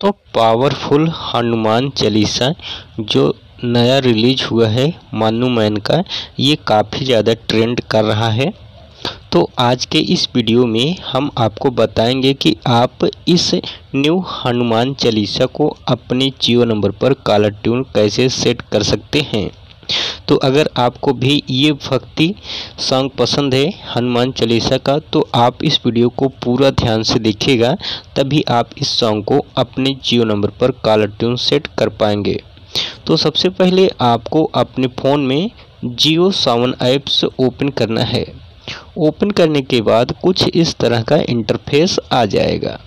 तो पावरफुल हनुमान चालीसा जो नया रिलीज़ हुआ है मानू मैन का, ये काफ़ी ज़्यादा ट्रेंड कर रहा है। तो आज के इस वीडियो में हम आपको बताएँगे कि आप इस न्यू हनुमान चालीसा को अपने जियो नंबर पर कालर ट्यून कैसे सेट कर सकते हैं। तो अगर आपको भी ये भक्ति सॉन्ग पसंद है, हनुमान चालीसा का तो आप इस वीडियो को पूरा ध्यान से देखिएगा, तभी आप इस सॉन्ग को अपने जियो नंबर पर कॉलर ट्यून सेट कर पाएँगे। तो सबसे पहले आपको अपने फ़ोन में जियो सावन ऐप्स ओपन करना है। ओपन करने के बाद कुछ इस तरह का इंटरफेस आ जाएगा।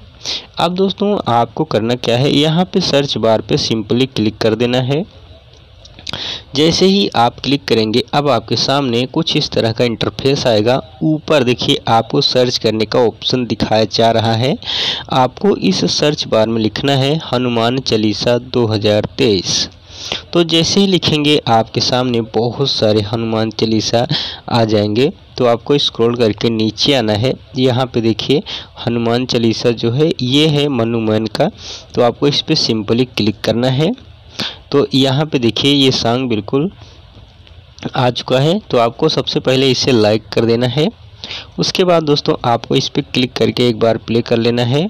अब दोस्तों, आपको करना क्या है? यहाँ पे सर्च बार पे सिंपली क्लिक कर देना है। जैसे ही आप क्लिक करेंगे, अब आपके सामने कुछ इस तरह का इंटरफेस आएगा। ऊपर देखिए, आपको सर्च करने का ऑप्शन दिखाया जा रहा है। आपको इस सर्च बार में लिखना है, हनुमान चालीसा 2023 तो जैसे ही लिखेंगे, आपके सामने बहुत सारे हनुमान चालीसा आ जाएँगे। तो आपको स्क्रॉल करके नीचे आना है। यहाँ पे देखिए, हनुमान चालीसा जो है, ये है मनुमैन का। तो आपको इस पर सिंपली क्लिक करना है। तो यहाँ पे देखिए, ये सॉन्ग बिल्कुल आ चुका है। तो आपको सबसे पहले इसे लाइक कर देना है। उसके बाद दोस्तों, आपको इस पर क्लिक करके एक बार प्ले कर लेना है।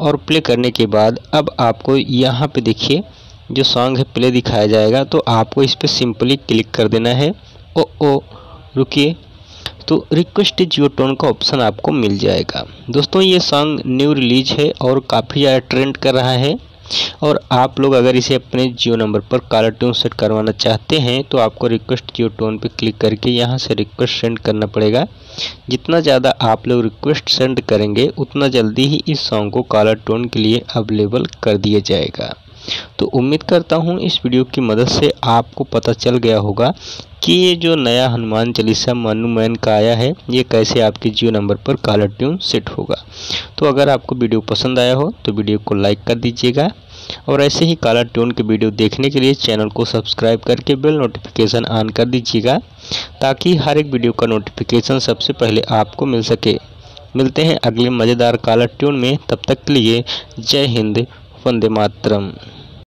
और प्ले करने के बाद अब आपको यहाँ पे देखिए, जो सॉन्ग है प्ले दिखाया जाएगा। तो आपको इस पर सिंपली क्लिक कर देना है। ओ ओ, रुकिए। तो रिक्वेस्ट जियो टोन का ऑप्शन आपको मिल जाएगा। दोस्तों, ये सॉन्ग न्यू रिलीज़ है और काफ़ी ज़्यादा ट्रेंड कर रहा है। और आप लोग अगर इसे अपने जियो नंबर पर कॉलर ट्यून सेट करवाना चाहते हैं तो आपको रिक्वेस्ट जियो टोन पर क्लिक करके यहाँ से रिक्वेस्ट सेंड करना पड़ेगा। जितना ज़्यादा आप लोग रिक्वेस्ट सेंड करेंगे, उतना जल्दी ही इस सॉन्ग को कॉलर टोन के लिए अवेलेबल कर दिया जाएगा। तो उम्मीद करता हूँ इस वीडियो की मदद से आपको पता चल गया होगा कि ये जो नया हनुमान चालीसा मनु मैन का आया है, ये कैसे आपके जियो नंबर पर कॉलर ट्यून सेट होगा। तो अगर आपको वीडियो पसंद आया हो तो वीडियो को लाइक कर दीजिएगा और ऐसे ही कॉलर ट्यून के वीडियो देखने के लिए चैनल को सब्सक्राइब करके बेल नोटिफिकेशन ऑन कर दीजिएगा, ताकि हर एक वीडियो का नोटिफिकेशन सबसे पहले आपको मिल सके। मिलते हैं अगले मज़ेदार कॉलर ट्यून में, तब तक के लिए जय हिंद, वंदे मातरम।